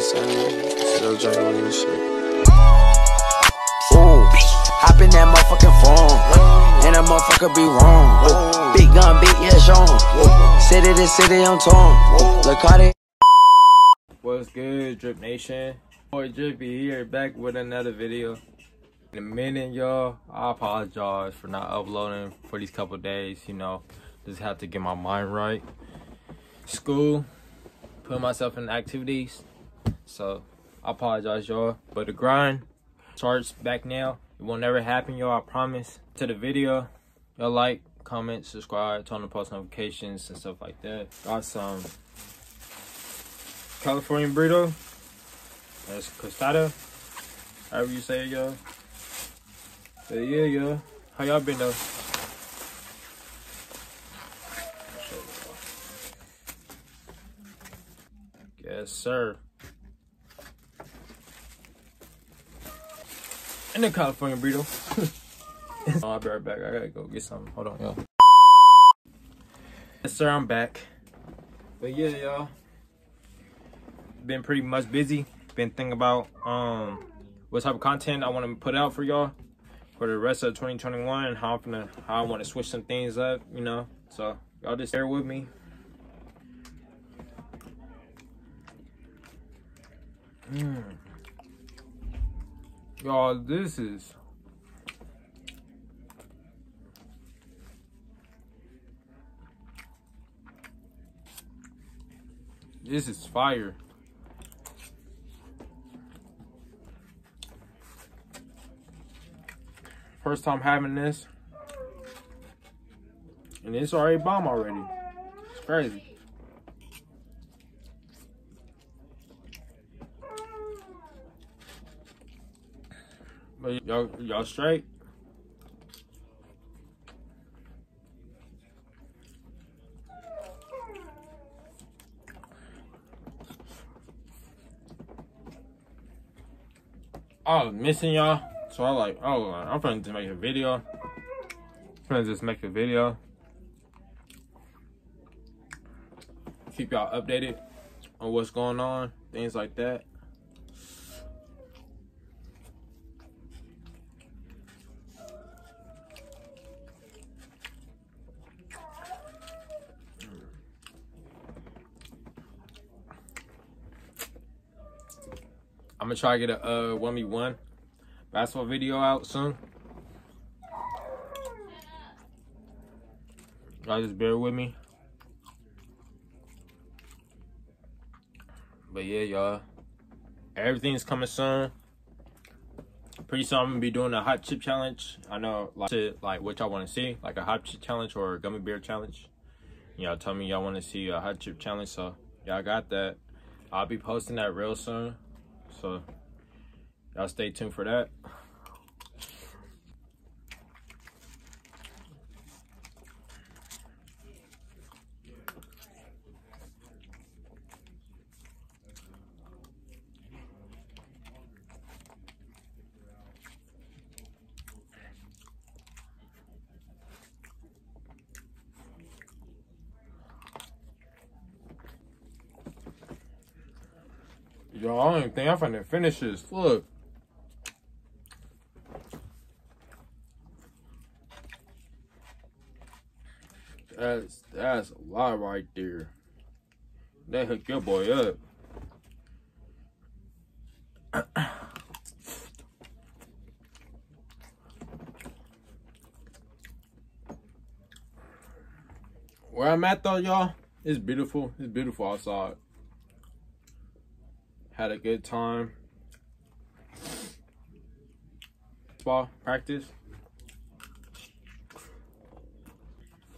still saying, still drinking this shit. Ooh, hop in that motherfucking phone, and that motherfucker be wrong. Big gun, big yeah, show 'em. City to city, I'm torn. Look how they. What's good, Drip Nation? Boy Drippy here, back with another video. In a minute, y'all. I apologize for not uploading for these couple days. You know, just have to get my mind right. School, put myself in activities. So, I apologize, y'all. But the grind starts back now. It will never happen, y'all. I promise. To the video, y'all like, comment, subscribe, turn on post notifications and stuff like that. Got some California burrito. That's costada. However you say it, y'all. But yeah, y'all. How y'all been though? Yes, sir. And the California burrito. oh, I'll be right back. I gotta go get something. Hold on, y'all. Yes, sir. I'm back. But yeah, y'all been pretty much busy. Been thinking about um what type of content I want to put out for y'all for the rest of 2021 and how I'm gonna how I want to switch some things up, you know. So y'all just bear with me. Mm. Y'all, this is This is fire. First time having this. And it's already bomb already. It's crazy. Y'all y'all straight? I was missing y'all. So I like, oh, I'm trying to make a video. I'm to just make a video. Keep y'all updated on what's going on, things like that. I'm gonna try to get a uh, 1v1 basketball video out soon. Y'all just bear with me. But yeah, y'all. Everything's coming soon. Pretty soon I'm gonna be doing a hot chip challenge. I know like like what y'all wanna see, like a hot chip challenge or a gummy bear challenge. Y'all tell me y'all wanna see a hot chip challenge, so y'all got that. I'll be posting that real soon. So y'all stay tuned for that. Yo, I don't even think I'm finna finish this. Look. That's that's a lot right there. That hook your boy up. Where I'm at though, y'all, it's beautiful. It's beautiful outside. Had a good time. Ball practice.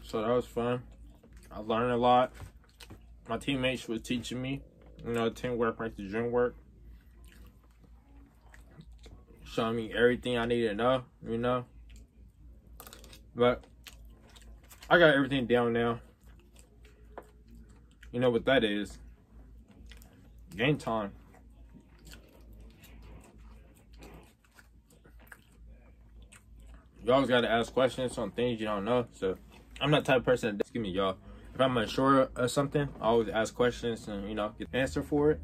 So that was fun. I learned a lot. My teammates were teaching me, you know, teamwork, like the gym work. Showing me everything I need to know, you know. But I got everything down now. You know what that is. Game time. You always gotta ask questions on things you don't know. So I'm not type of person that excuse me, y'all. If I'm unsure of something, I always ask questions and you know get the answer for it.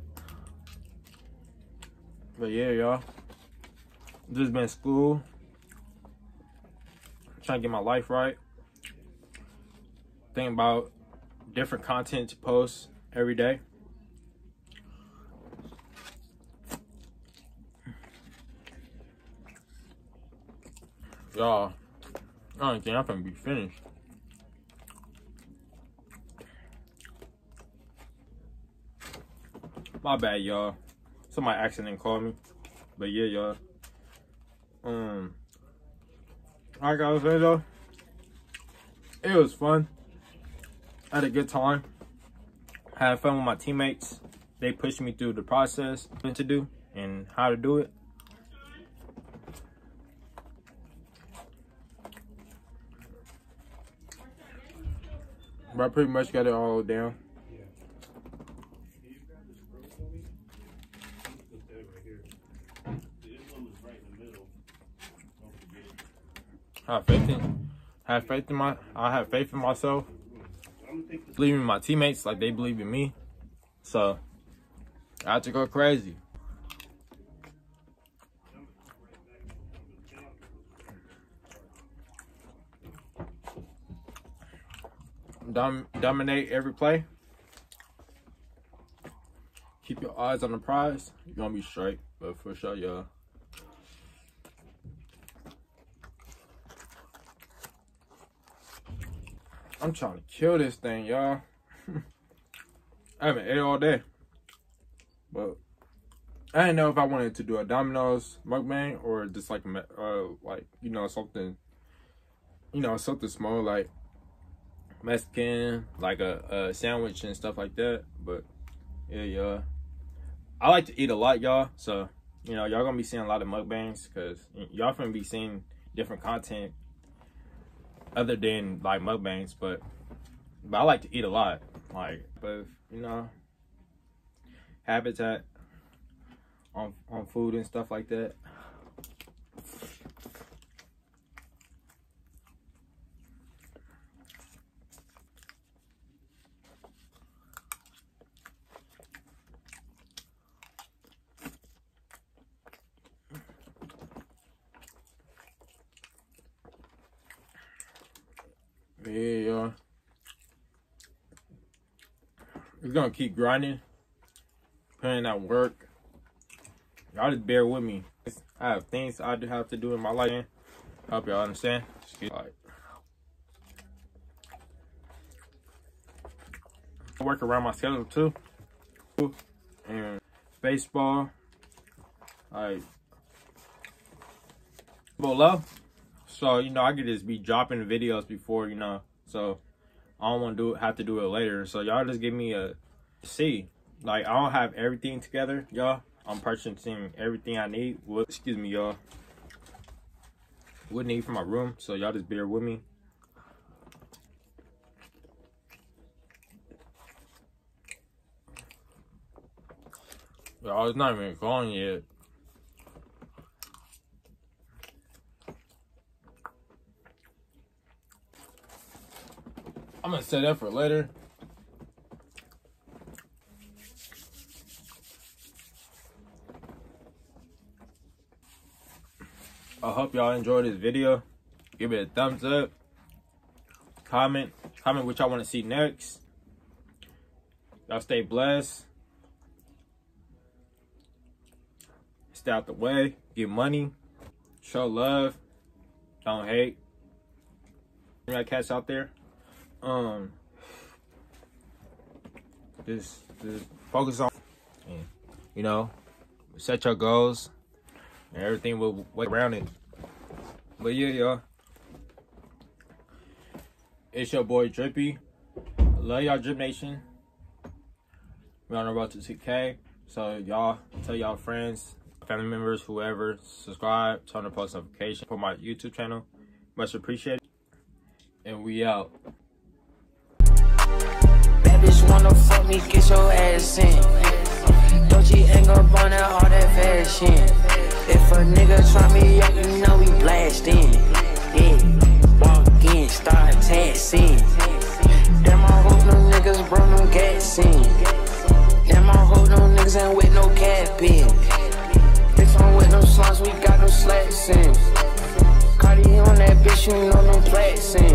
But yeah, y'all. Just been school. Trying to get my life right. Thinking about different content to post every day. Y'all, I don't think I'm gonna be finished. My bad, y'all. Somebody accidentally called me. But yeah, y'all. Um, I gotta say though, it was fun. I had a good time. Had fun with my teammates. They pushed me through the process to do and how to do it. But I pretty much got it all down. have faith in have faith in my I have faith in myself. Believe in my teammates like they believe in me. So I have to go crazy. Dom dominate every play. Keep your eyes on the prize. You're gonna be straight, but for sure, y'all. I'm trying to kill this thing, y'all. I haven't ate all day. But I didn't know if I wanted to do a Domino's mukbang or just like uh like you know something you know something small like Mexican like a, a sandwich and stuff like that. But yeah, y'all. I like to eat a lot, y'all. So you know y'all gonna be seeing a lot of mukbangs because y'all gonna be seeing different content other than like mukbangs, but but I like to eat a lot. Like, but you know, habitat on on food and stuff like that. Yeah. We're gonna keep grinding, putting out work. Y'all just bear with me. I have things I do have to do in my life. Hope y'all understand. Like, I work around my schedule too. And baseball, like below. So, you know, I could just be dropping videos before, you know. So, I don't want to do have to do it later. So, y'all just give me a C. Like, I don't have everything together, y'all. I'm purchasing everything I need. Well, excuse me, y'all. Would need for my room. So, y'all just bear with me. Y'all, it's not even gone yet. I'm gonna set that for later. I hope y'all enjoyed this video. Give it a thumbs up. Comment. Comment what y'all want to see next. Y'all stay blessed. Stay out the way. Get money. Show love. Don't hate. You got cats out there um just, just focus on and, you know set your goals and everything will work around it. But yeah y'all. It's your boy drippy. Love y'all drip nation. We're on the road to 2k so y'all tell y'all friends family members whoever subscribe turn on post notification for my youtube channel. Much appreciated. And we out bitch wanna fuck me, get your ass in. Dolce ain't gon' burn all that fashion. If a nigga try me up, you know we blast in. Yeah, walk in, start taxing. Damn, I hope no niggas bro no gas in. Damn, I hope no niggas ain't with no cap in. Bitch, I'm with them slimes, we got them slacks in. Cardi on that bitch, you know them flats in.